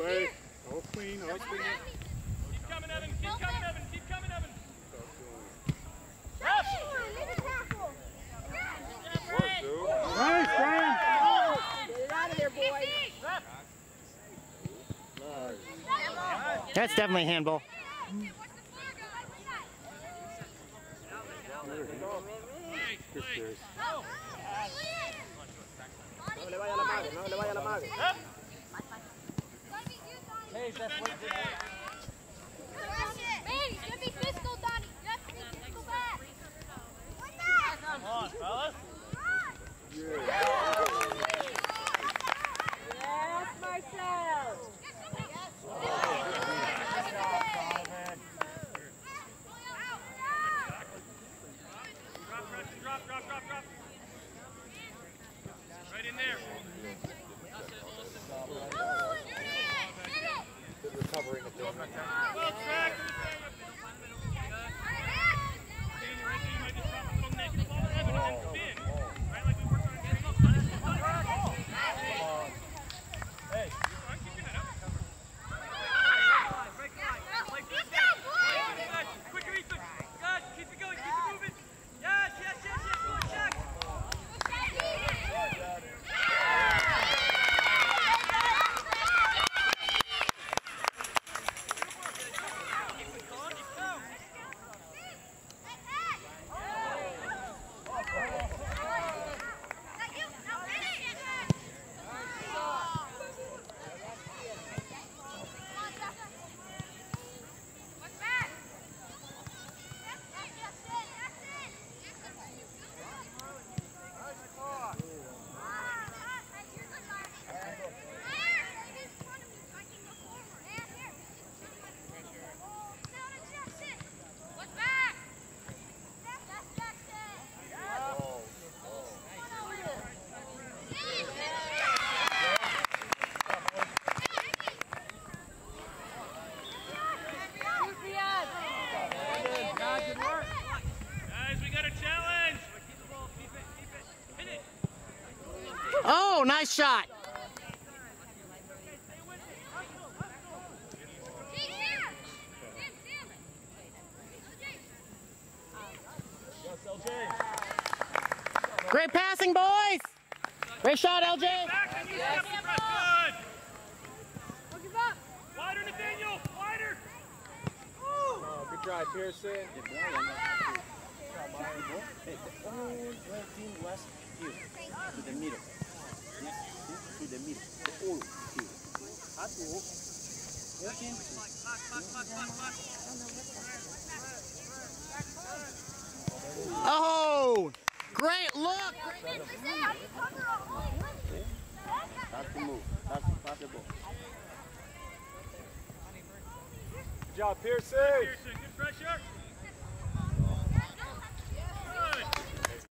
play. All clean, all clean. Keep coming, Evan. Keep coming, Evan. Keep coming, Evan. It out of. That's definitely handball. Hey, Seth, wait for that. Man, he's gonna be physical, Donnie. You have to be physical back. Come on, fellas. Yes, Marcel. Drop, Preston, drop, drop, drop, drop. Right in there. Good recovering at the Well tracked. Daniel, right there, you might just drop a full naked ball and then spin. Right, like we worked on getting up. Hey, Fine, keep your head up. Good. Quicker, Ethan. Good. Keep it going. Keep it moving. Yes, yes, yes, yes. Go, check. Keep it going. Keep it going. What's back? That's Jackson. Guys, we got a challenge. Keep the ball. Keep it. Keep it. Hit it. Oh, nice shot. Great passing, boys. Great shot, LJ. You. Oh, good drive, Pearson. Here to the middle. Yes, to the middle. The all here. Have to walk. Working Oh, great look. That's the move. That's, the. Good job, Pearson. Pearson, good try,